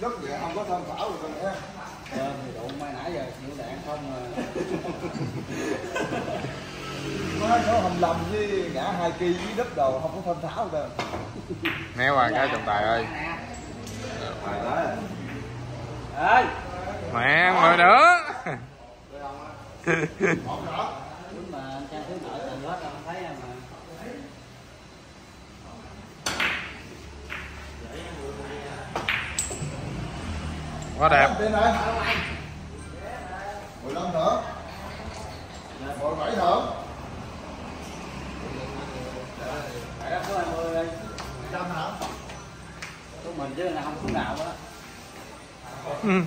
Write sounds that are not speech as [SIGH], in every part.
đất vậy không có thơm thảo rồi nhé Ờ, thì đụng mai nãy giờ chịu đạn không mà nó nó hầm lầm với ngã hai kỳ với đất đồ không có thơm thảo đâu. Né qua cái trọng tài ơi. Ơi mẹ ngồi nữa đúng mà trang thứ nợ từ hết không thấy mà quá đẹp. Bên này. 15 nữa 17 nữa phải đó có anh ơi ơi 100 hả của mình chứ là không có nào đó. Ừ.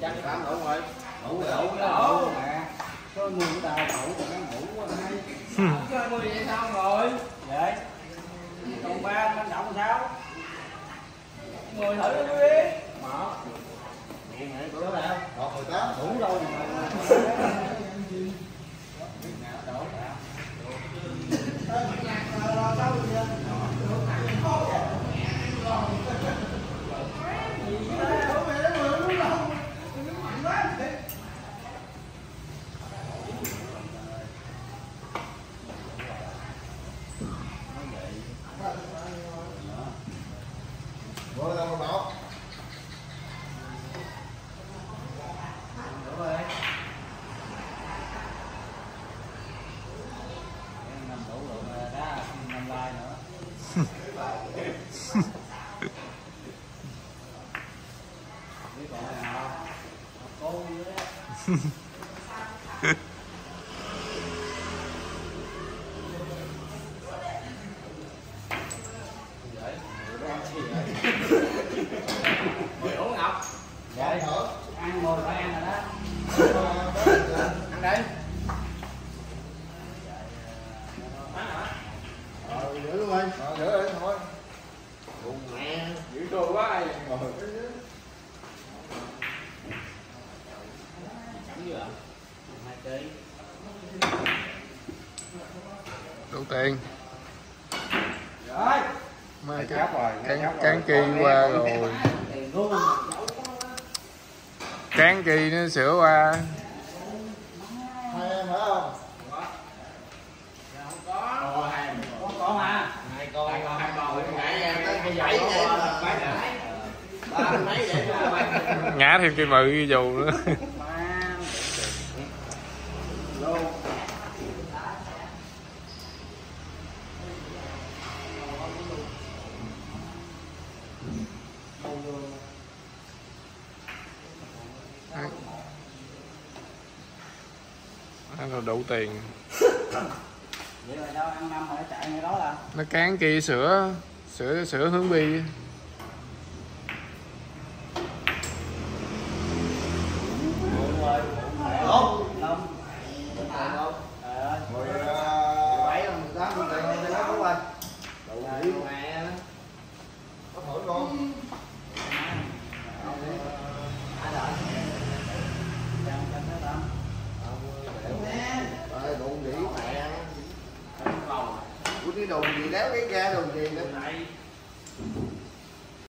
chắc tám đủ rồi. Đủ đủ đó. Đủ mà có của tao đủ còn nó đủ quá hay. Chơi mưa vậy sao rồi? Vậy. Còn ba anh động sao? Mười thử đi quý mở. Đủ rồi không một 18 đủ rồi mà. Đủ đâu mà đủ rồi Em nằm đủ rồi mà đá năm like nữa biết còn cái nào cô dưới đó mười uống ngọc vậy nữa ăn mười phải ăn rồi đó ăn đi Ờ, giữ luôn anh. Ờ, giữ đi thôi. Cùng mẹ. giữ tôi quá ai Rồi. đủ tiền rồi mai cán cán kỳ qua rồi cán kỳ nó sửa qua Hai em phải không? con có mà hai con hai con hai con nãy em tới cái giấy vậy mà ba mấy vậy mà ngã thêm cây mự dù nữa [LAUGHS] luôn ăn rồi đủ tiền? Là nó cán kỳ sửa sửa sửa hướng bi muộn rồi Không. năm Tiền không? trời ơi Rồi, ờ, 18 tiền tiền đó đúng rồi. Đủ Trời đi. mẹ nó Có thổi con. ai đợi chăm chăm hết không Rồi, đủ gì đéo cái ra đồ gì nữa.